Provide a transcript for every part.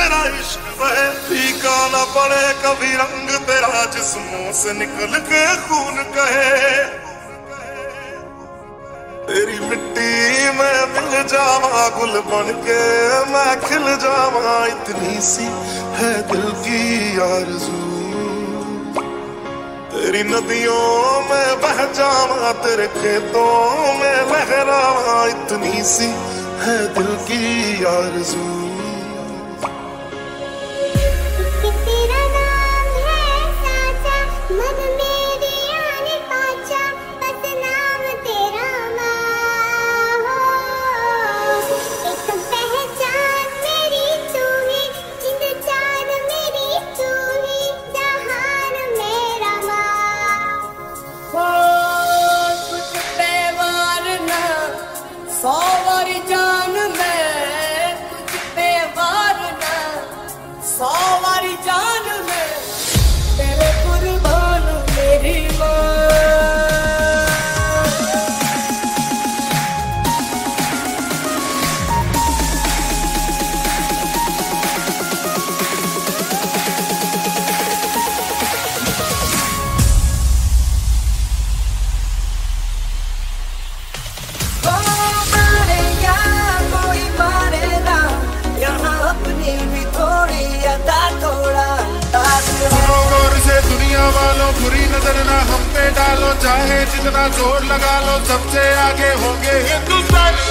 तेरा इश्क बहे फीका ना पड़े, कभी रंग तेरा जिस्मों से निकल के खून कहे। तेरी मिट्टी में मिल जावा, गुल बन के मैं खिल जावा, इतनी सी है दिल की आरज़ू। तेरी नदियों में बह जावा, तेरे खेतों में लहरावा, इतनी सी है दिल की आरज़ू। डालो, चाहे जितना ज़ोर लगा लो, सबसे आगे होंगे हिंदुस्तानी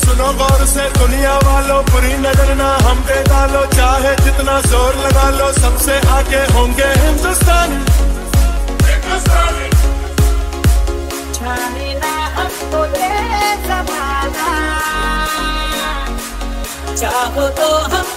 सुनो गौर से दुनिया वालों, बुरी नज़र ना हम पे डालो, चाहे जितना ज़ोर लगा लो, सबसे आगे होंगे हिंदुस्तानी। जमाना। चाहो तो हमको